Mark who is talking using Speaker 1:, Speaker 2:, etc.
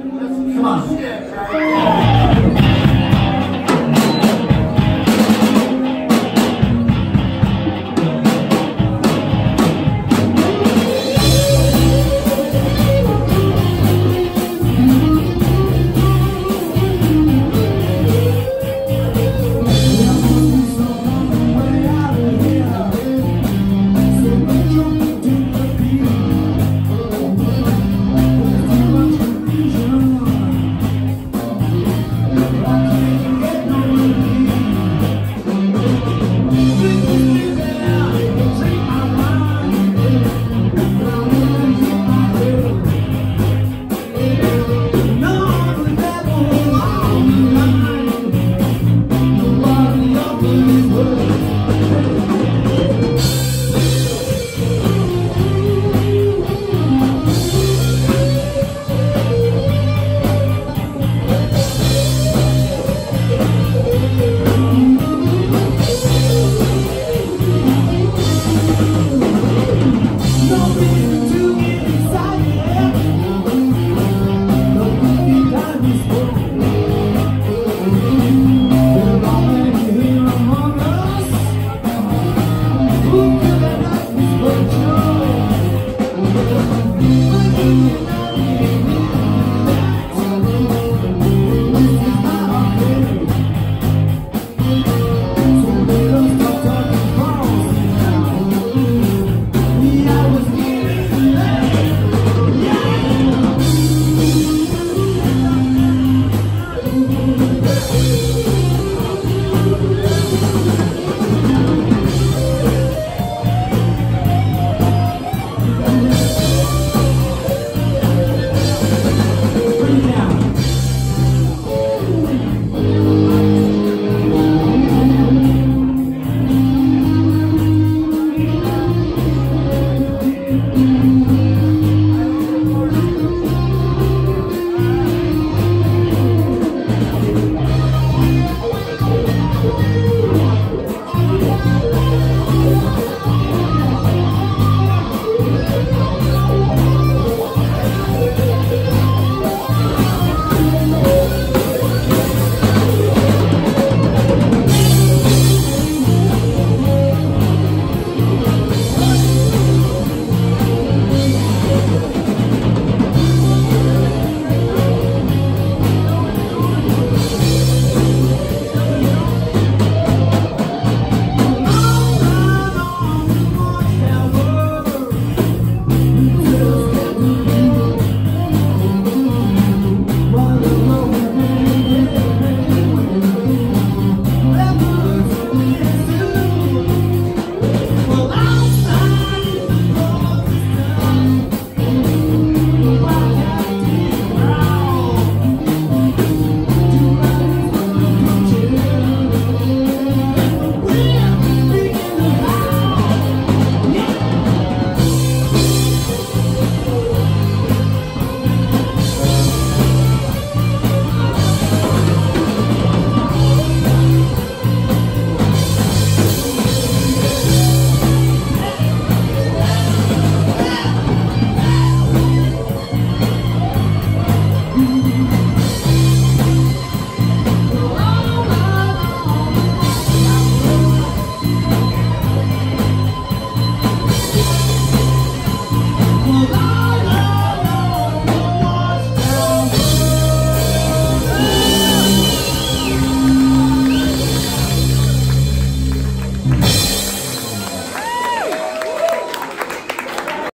Speaker 1: Come on.